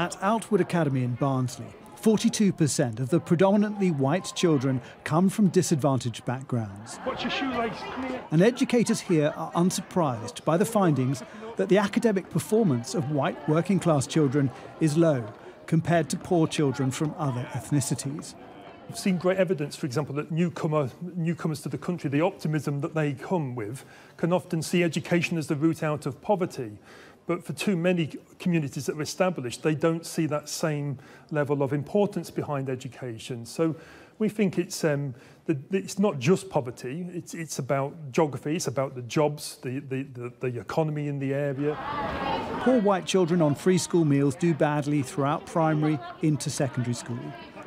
At Outwood Academy in Barnsley, 42% of the predominantly white children come from disadvantaged backgrounds. Watch your shoelace. And educators here are unsurprised by the findings that the academic performance of white working class children is low compared to poor children from other ethnicities. We've seen great evidence, for example, that newcomer, newcomers to the country, the optimism that they come with, can often see education as the route out of poverty. But for too many communities that are established, they don't see that same level of importance behind education. So we think it's, um, the, it's not just poverty, it's, it's about geography, it's about the jobs, the, the, the, the economy in the area. Poor white children on free school meals do badly throughout primary into secondary school.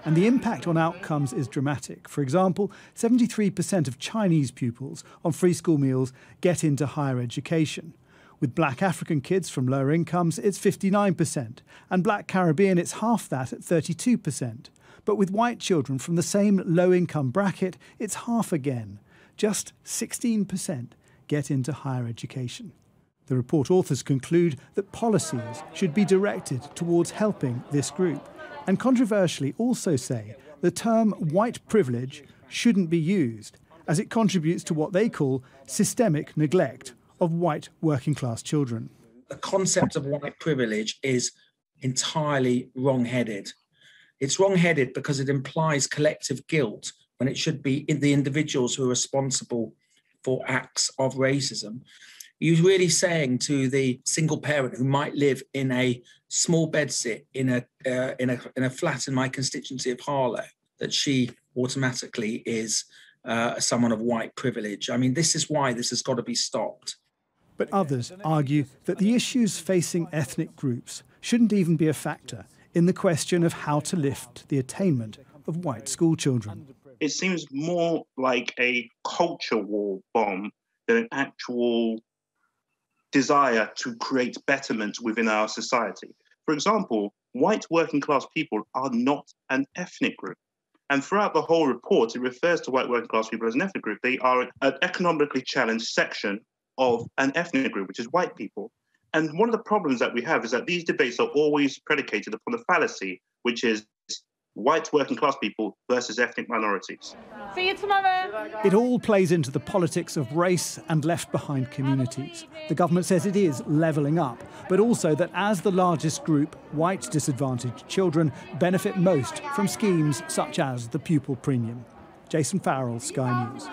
And the impact on outcomes is dramatic. For example, 73% of Chinese pupils on free school meals get into higher education. With black African kids from lower incomes, it's 59%, and black Caribbean, it's half that at 32%. But with white children from the same low income bracket, it's half again. Just 16% get into higher education. The report authors conclude that policies should be directed towards helping this group, and controversially also say the term white privilege shouldn't be used, as it contributes to what they call systemic neglect of white working class children. The concept of white privilege is entirely wrong headed. It's wrong headed because it implies collective guilt when it should be the individuals who are responsible for acts of racism. You're really saying to the single parent who might live in a small bedsit in a, uh, in a, in a flat in my constituency of Harlow that she automatically is uh, someone of white privilege. I mean, this is why this has got to be stopped. But others argue that the issues facing ethnic groups shouldn't even be a factor in the question of how to lift the attainment of white schoolchildren. It seems more like a culture war bomb than an actual desire to create betterment within our society. For example, white working class people are not an ethnic group. And throughout the whole report, it refers to white working class people as an ethnic group. They are an economically challenged section of an ethnic group, which is white people. And one of the problems that we have is that these debates are always predicated upon the fallacy, which is white working class people versus ethnic minorities. See you tomorrow. It all plays into the politics of race and left behind communities. The government says it is levelling up, but also that as the largest group, white disadvantaged children benefit most from schemes such as the pupil premium. Jason Farrell, Sky News.